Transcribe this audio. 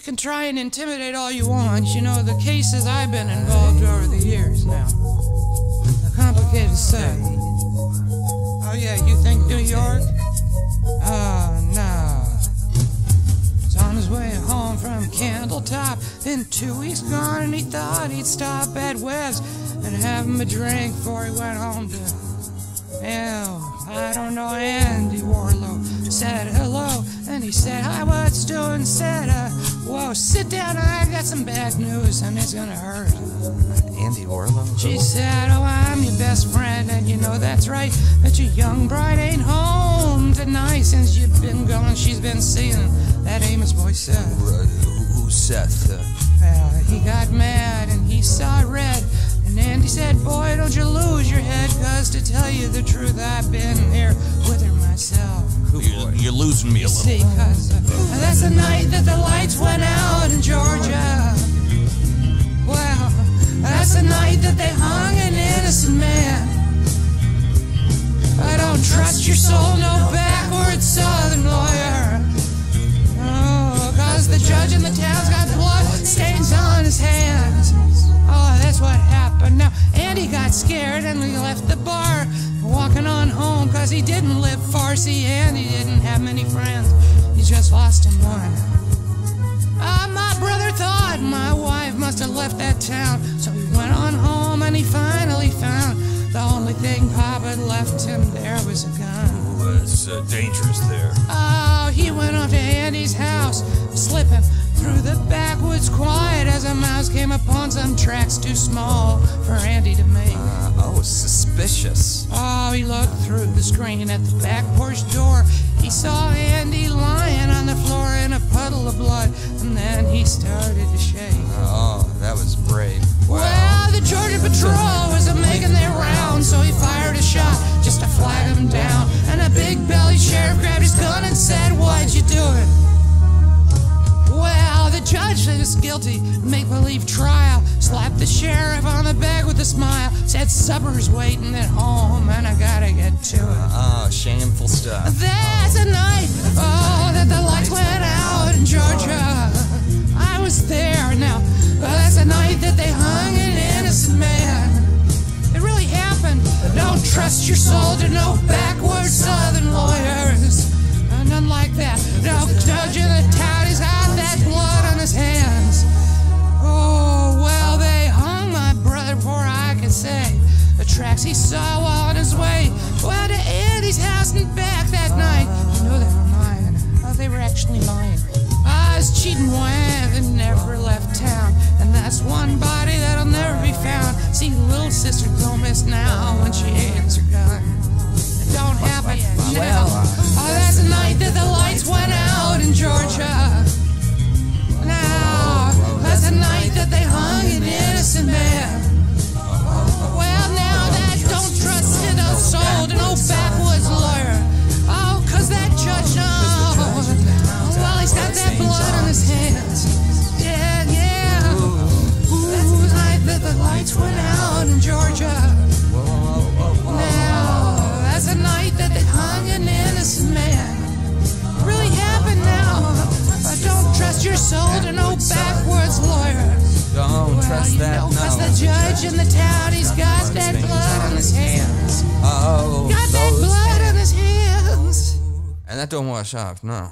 you can try and intimidate all you want. You know, the cases I've been involved over the years now. A complicated set. Oh, yeah, you think New York? Oh, no. He's on his way home from Candletop. Been two weeks gone, and he thought he'd stop at Webb's and have him a drink before he went home to. Well, I don't know, Andy Warlow said hello, and he said, Hi, what's doing? Said, sit down, I got some bad news, and it's gonna hurt. Andy Orlo? She said, Oh, I'm your best friend, and you know that's right. That your young bride ain't home tonight since you've been gone. She's been seeing that Amos boy said. Uh, who's Seth? Uh, Well, he got mad and he saw red. And Andy said, Boy, don't you lose your head, cause to tell you the truth, I've been here with her myself. you're, you're losing me a little. See, cause uh, that's the night that the lights went out got scared and he left the bar, walking on home, cause he didn't live far. See, he didn't have many friends, he just lost him one. Ah, my brother thought my wife must have left that town, so he went on home and he finally found the only thing Papa had left him there was a gun. Ooh, it's uh, dangerous there. Oh, he went off to Andy's house, slipping through the backwoods quiet a mouse came upon some tracks too small for Andy to make. Uh, oh, suspicious. Oh, he looked through the screen at the back porch door. He saw Andy lying on the floor in judge said guilty, make believe trial. Slapped the sheriff on the back with a smile. Said supper's waiting at home, and I gotta get to it. Oh, shameful stuff. That's a night, oh, that the lights went out in Georgia. I was there now. Well, that's the night that they hung an innocent man. It really happened. Don't trust your soul to no backward southern lawyers. Uh, none like that. No judge in the the tracks he saw on his way. Well, to Andy's house and back that night. You know they were mine. Oh, they were actually mine. I was cheating wife and never left town. And that's one body that'll never be found. See, little sister Gomez now Don't Well, trust you that. know, cause the judge in the town, he's got that blood on his hands. Oh, Got that blood on his hands. And that don't wash off, no.